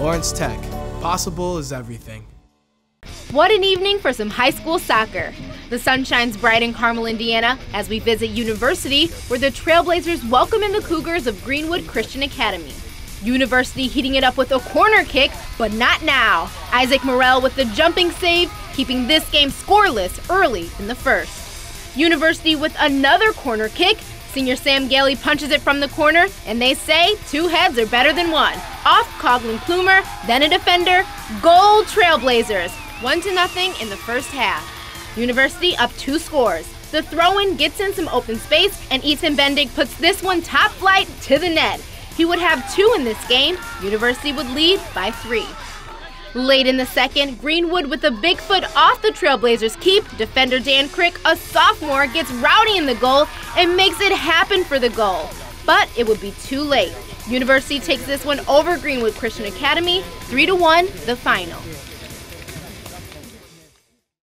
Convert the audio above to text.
Lawrence Tech. Possible is everything. What an evening for some high school soccer. The sun shines bright in Carmel, Indiana, as we visit University, where the Trailblazers welcome in the Cougars of Greenwood Christian Academy. University heating it up with a corner kick, but not now. Isaac Morel with the jumping save, keeping this game scoreless early in the first. University with another corner kick. Senior Sam Gailey punches it from the corner, and they say two heads are better than one. Off Coglin Plumer, then a defender. Goal Trailblazers. One to nothing in the first half. University up two scores. The throw in gets in some open space, and Ethan Bendig puts this one top flight to the net. He would have two in this game. University would lead by three. Late in the second, Greenwood with a big foot off the Trailblazers keep. Defender Dan Crick, a sophomore, gets rowdy in the goal and makes it happen for the goal. But it would be too late. University takes this one over Greenwood Christian Academy, 3 to 1, the final.